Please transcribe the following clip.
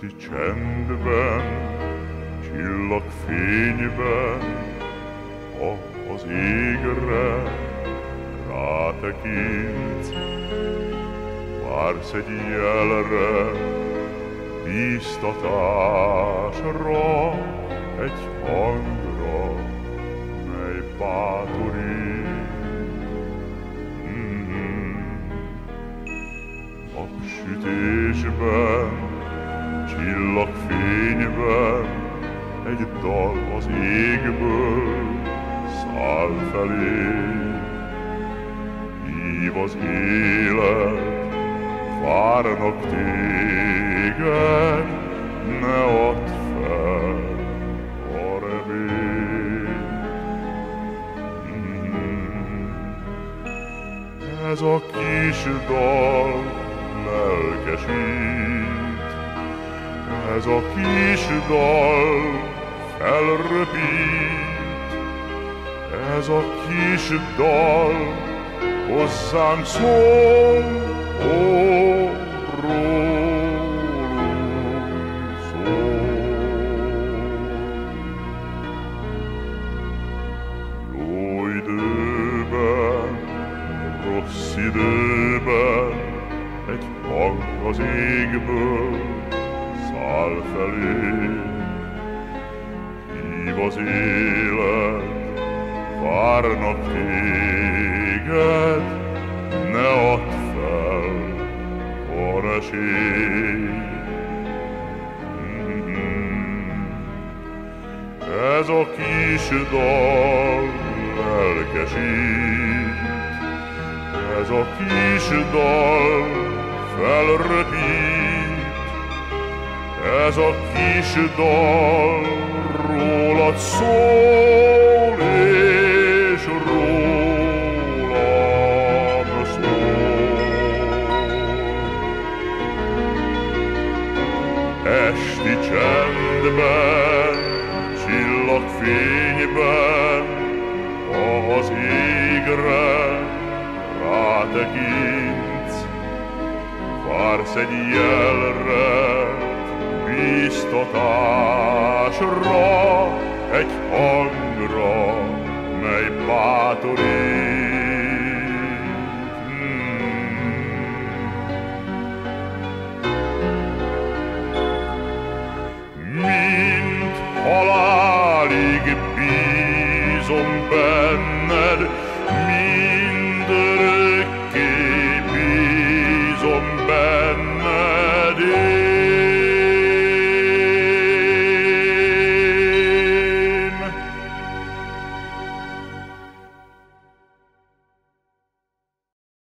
csendben, csillagfényben, ha az égre rátekint, vársz egy jelre, bíztatásra, egy hangra, mely bátorít. Mm-hmm. Napsütésben, csillagfényben, egy dal az égből száll felé. Hív az élet, várnak téged, ne add fel a reményt. Mm. Ez a kis dal lelkesít, ez a kis dal felröpít, ez a kis dal hozzánk szól, ó, rossz időben egy hang az égből száll felé. Hív az élet, várnak téged, ne add fel, van. Ez a kis dal lelkesít, ez a kis dal felröpít, ez a kis dal rólad szól, és rólad szól. Esti csendben, csillagfényben, az égre rátekintsz, vársz egy jelre, bíztatásra, egy hangra, mely bátorít. Mint halálig bízom benned,